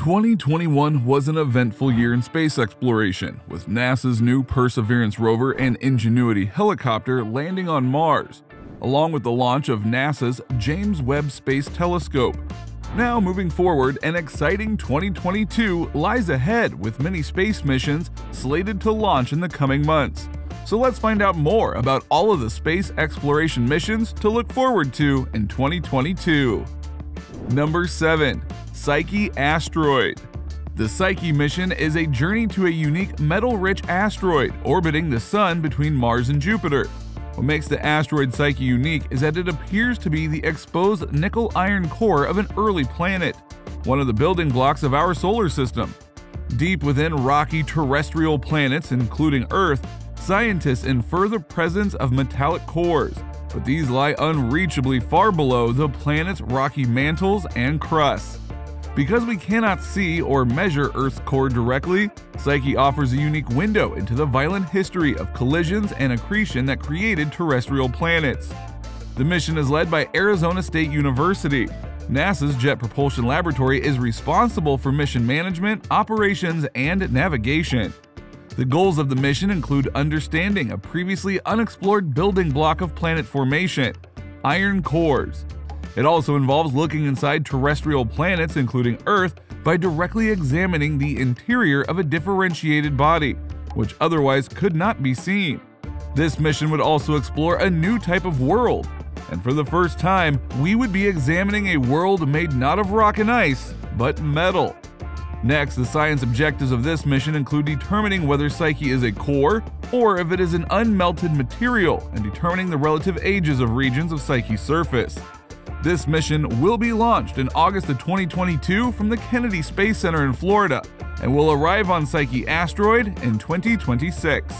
2021 was an eventful year in space exploration, with NASA's new Perseverance rover and Ingenuity helicopter landing on Mars, along with the launch of NASA's James Webb Space Telescope. Now, moving forward, an exciting 2022 lies ahead with many space missions slated to launch in the coming months. So let's find out more about all of the space exploration missions to look forward to in 2022. Number 7. Psyche Asteroid The Psyche mission is a journey to a unique metal-rich asteroid orbiting the Sun between Mars and Jupiter. What makes the asteroid Psyche unique is that it appears to be the exposed nickel-iron core of an early planet, one of the building blocks of our solar system. Deep within rocky terrestrial planets, including Earth, scientists infer the presence of metallic cores, but these lie unreachably far below the planet's rocky mantles and crusts. Because we cannot see or measure Earth's core directly, Psyche offers a unique window into the violent history of collisions and accretion that created terrestrial planets. The mission is led by Arizona State University. NASA's Jet Propulsion Laboratory is responsible for mission management, operations, and navigation. The goals of the mission include understanding a previously unexplored building block of planet formation, iron cores, it also involves looking inside terrestrial planets, including Earth, by directly examining the interior of a differentiated body, which otherwise could not be seen. This mission would also explore a new type of world, and for the first time, we would be examining a world made not of rock and ice, but metal. Next, the science objectives of this mission include determining whether Psyche is a core or if it is an unmelted material and determining the relative ages of regions of Psyche's surface. This mission will be launched in August of 2022 from the Kennedy Space Center in Florida and will arrive on Psyche asteroid in 2026.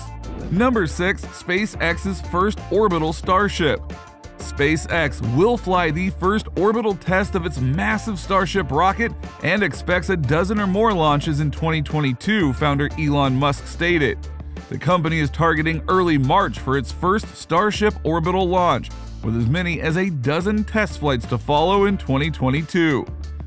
Number 6. SpaceX's first orbital Starship SpaceX will fly the first orbital test of its massive Starship rocket and expects a dozen or more launches in 2022, founder Elon Musk stated. The company is targeting early March for its first Starship orbital launch, with as many as a dozen test flights to follow in 2022.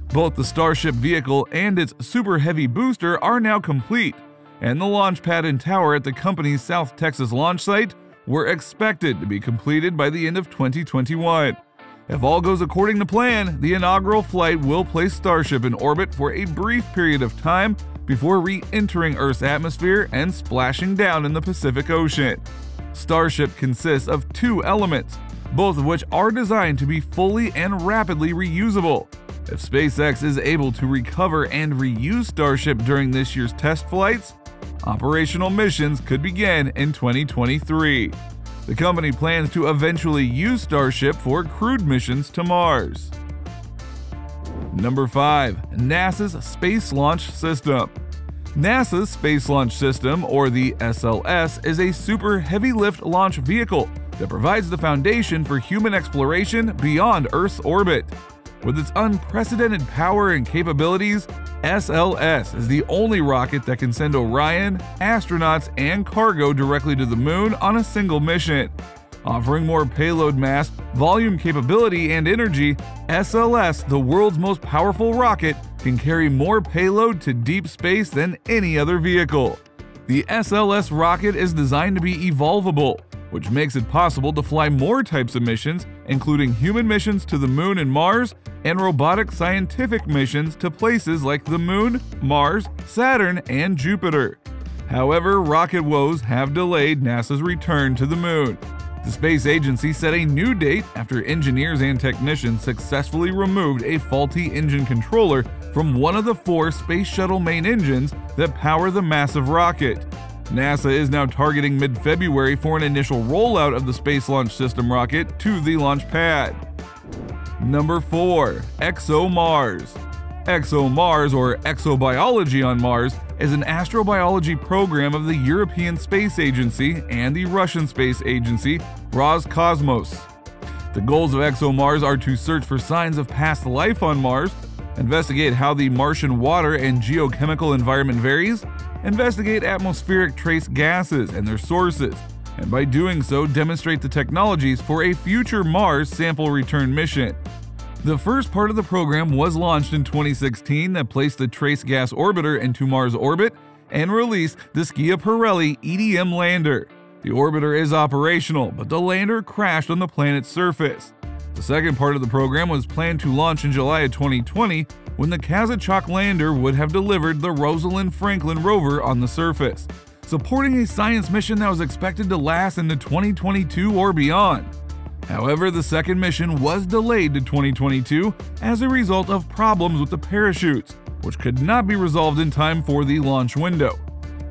Both the Starship vehicle and its Super Heavy booster are now complete, and the launch pad and tower at the company's South Texas launch site were expected to be completed by the end of 2021. If all goes according to plan, the inaugural flight will place Starship in orbit for a brief period of time before re entering Earth's atmosphere and splashing down in the Pacific Ocean. Starship consists of two elements both of which are designed to be fully and rapidly reusable. If SpaceX is able to recover and reuse Starship during this year's test flights, operational missions could begin in 2023. The company plans to eventually use Starship for crewed missions to Mars. Number 5. NASA's Space Launch System NASA's Space Launch System, or the SLS, is a super heavy lift launch vehicle that provides the foundation for human exploration beyond Earth's orbit. With its unprecedented power and capabilities, SLS is the only rocket that can send Orion, astronauts, and cargo directly to the moon on a single mission. Offering more payload mass, volume capability, and energy, SLS, the world's most powerful rocket, can carry more payload to deep space than any other vehicle. The SLS rocket is designed to be evolvable, which makes it possible to fly more types of missions, including human missions to the Moon and Mars, and robotic scientific missions to places like the Moon, Mars, Saturn, and Jupiter. However, rocket woes have delayed NASA's return to the Moon. The space agency set a new date after engineers and technicians successfully removed a faulty engine controller from one of the four Space Shuttle main engines that power the massive rocket. NASA is now targeting mid February for an initial rollout of the Space Launch System rocket to the launch pad. Number 4. ExoMars ExoMars, or Exobiology on Mars, is an astrobiology program of the European Space Agency and the Russian Space Agency, Roscosmos. The goals of ExoMars are to search for signs of past life on Mars, investigate how the Martian water and geochemical environment varies, investigate atmospheric trace gases and their sources, and by doing so, demonstrate the technologies for a future Mars sample return mission. The first part of the program was launched in 2016 that placed the Trace Gas Orbiter into Mars orbit and released the Schiaparelli EDM lander. The orbiter is operational, but the lander crashed on the planet's surface. The second part of the program was planned to launch in July of 2020 when the Kazachok lander would have delivered the Rosalind Franklin rover on the surface, supporting a science mission that was expected to last into 2022 or beyond. However, the second mission was delayed to 2022 as a result of problems with the parachutes, which could not be resolved in time for the launch window.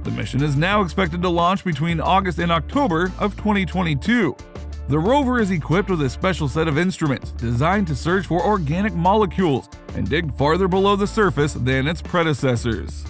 The mission is now expected to launch between August and October of 2022. The rover is equipped with a special set of instruments designed to search for organic molecules and dig farther below the surface than its predecessors.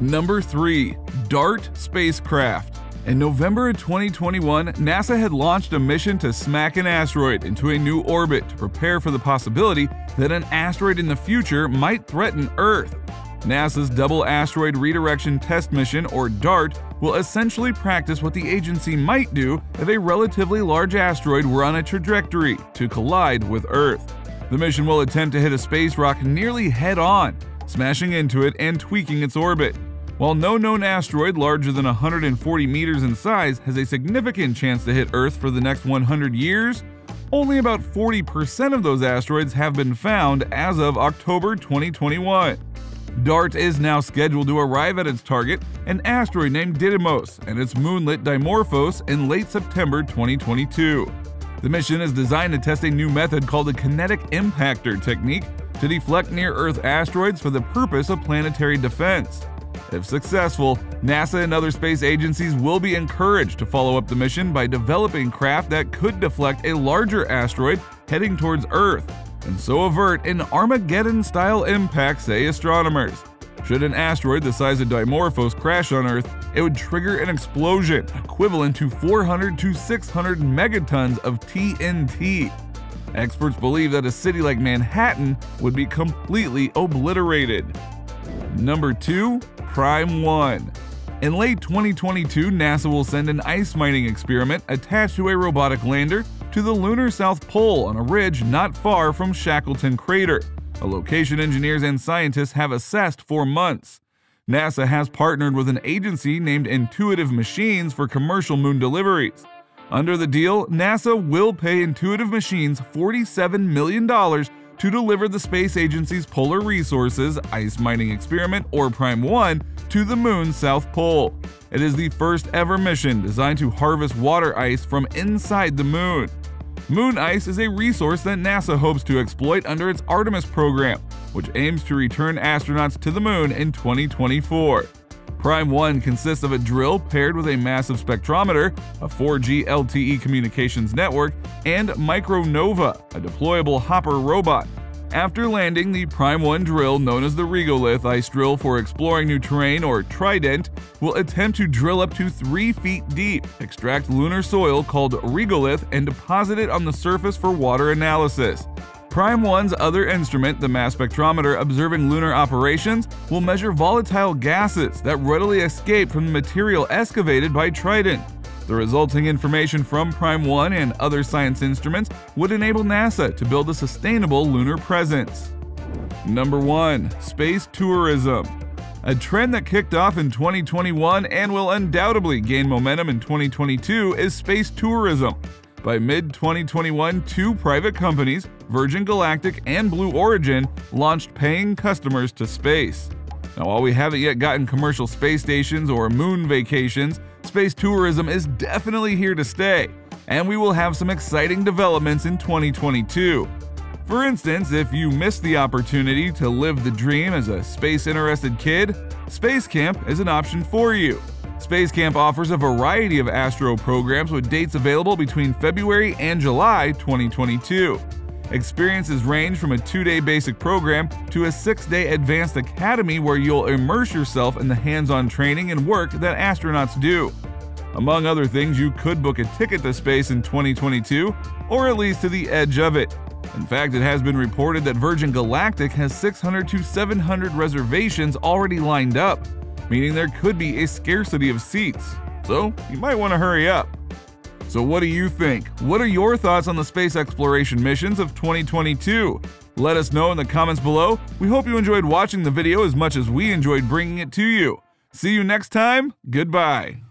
Number 3. DART Spacecraft in November of 2021, NASA had launched a mission to smack an asteroid into a new orbit to prepare for the possibility that an asteroid in the future might threaten Earth. NASA's Double Asteroid Redirection Test Mission, or DART, will essentially practice what the agency might do if a relatively large asteroid were on a trajectory to collide with Earth. The mission will attempt to hit a space rock nearly head on, smashing into it and tweaking its orbit. While no known asteroid larger than 140 meters in size has a significant chance to hit Earth for the next 100 years, only about 40% of those asteroids have been found as of October 2021. DART is now scheduled to arrive at its target, an asteroid named Didymos, and its moonlet Dimorphos in late September 2022. The mission is designed to test a new method called the kinetic impactor technique to deflect near Earth asteroids for the purpose of planetary defense. If successful, NASA and other space agencies will be encouraged to follow up the mission by developing craft that could deflect a larger asteroid heading towards Earth, and so avert an Armageddon style impact, say astronomers. Should an asteroid the size of Dimorphos crash on Earth, it would trigger an explosion equivalent to 400 to 600 megatons of TNT. Experts believe that a city like Manhattan would be completely obliterated. Number 2. Prime 1 In late 2022, NASA will send an ice mining experiment attached to a robotic lander to the lunar South Pole on a ridge not far from Shackleton Crater, a location engineers and scientists have assessed for months. NASA has partnered with an agency named Intuitive Machines for commercial moon deliveries. Under the deal, NASA will pay Intuitive Machines $47 million to deliver the space agency's Polar Resources ice mining experiment, or Prime 1, to the moon's south pole. It is the first ever mission designed to harvest water ice from inside the moon. Moon ice is a resource that NASA hopes to exploit under its Artemis program, which aims to return astronauts to the moon in 2024. Prime 1 consists of a drill paired with a massive spectrometer, a 4G LTE communications network, and Micronova, a deployable hopper robot. After landing, the Prime 1 drill, known as the Regolith ice drill for exploring new terrain or Trident, will attempt to drill up to 3 feet deep, extract lunar soil called regolith, and deposit it on the surface for water analysis. Prime 1's other instrument, the mass spectrometer observing lunar operations, will measure volatile gases that readily escape from the material excavated by Trident. The resulting information from Prime 1 and other science instruments would enable NASA to build a sustainable lunar presence. Number 1. Space Tourism a trend that kicked off in 2021 and will undoubtedly gain momentum in 2022 is space tourism. By mid 2021, two private companies, Virgin Galactic and Blue Origin, launched paying customers to space. Now, while we haven't yet gotten commercial space stations or moon vacations, space tourism is definitely here to stay, and we will have some exciting developments in 2022. For instance, if you missed the opportunity to live the dream as a space interested kid, Space Camp is an option for you. Space Camp offers a variety of astro programs with dates available between February and July 2022. Experiences range from a two day basic program to a six day advanced academy where you'll immerse yourself in the hands on training and work that astronauts do. Among other things, you could book a ticket to space in 2022, or at least to the edge of it. In fact, it has been reported that Virgin Galactic has 600 to 700 reservations already lined up meaning there could be a scarcity of seats. So you might want to hurry up. So, what do you think? What are your thoughts on the space exploration missions of 2022? Let us know in the comments below. We hope you enjoyed watching the video as much as we enjoyed bringing it to you. See you next time. Goodbye.